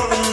rolling.